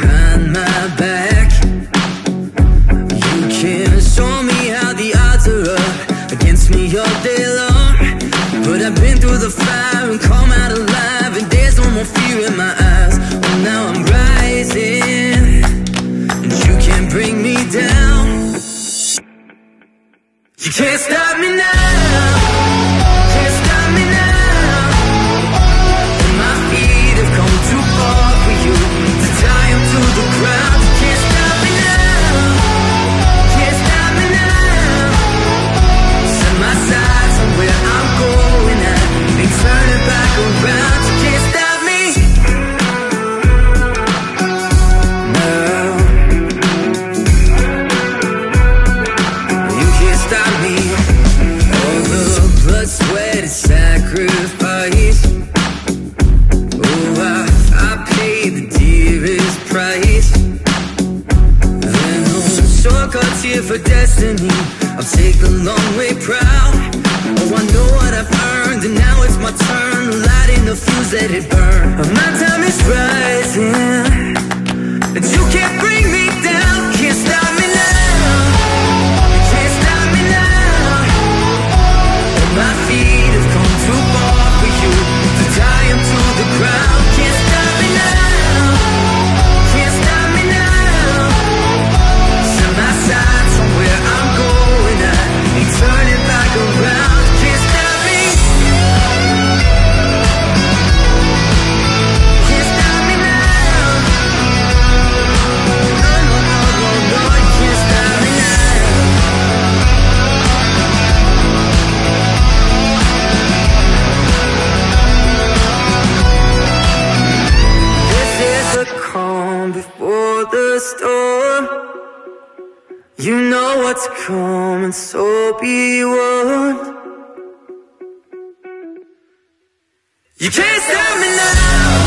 behind my back. You can show me how the odds are up Against me all day long. But I've been through the fire and come out alive And there's no more fear in my eyes. Oh, now I'm rising And you can't bring me down. You can't stop me now. For destiny. I'll take the long way proud. Oh, I know what I've earned And now it's my turn. Lighting the fuse, let it burn. My time is rising And you can't bring me down. Can't stop me now. Can't stop me now. My feet have come too far for you To tie 'em to the ground calm before the storm. You know what's coming, so be warned. You can't stop me now